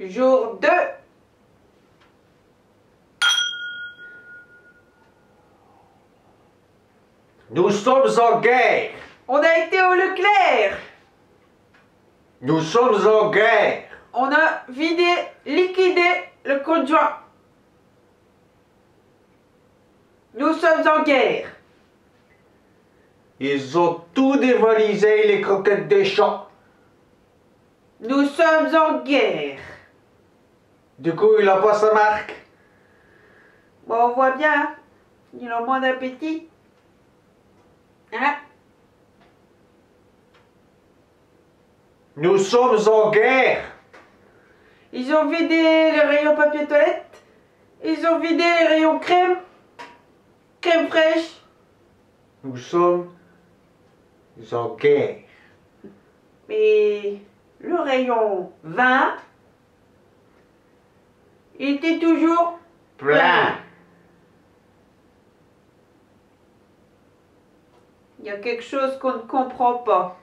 Jour 2. Nous sommes en guerre. On a été au Leclerc. Nous sommes en guerre. On a vidé, liquidé le conjoint. Nous sommes en guerre. Ils ont tout dévalisé les croquettes des champs. Nous sommes en guerre. Du coup, il a pas sa marque. Bon, on voit bien. hein. Il a moins d'appétit. Hein? Nous sommes en guerre. Ils ont vidé les rayons papier toilette. Ils ont vidé les rayons crème. Crème fraîche. Nous sommes en guerre. Mais le rayon 20, il était toujours Plein. Il y a quelque chose qu'on ne comprend pas.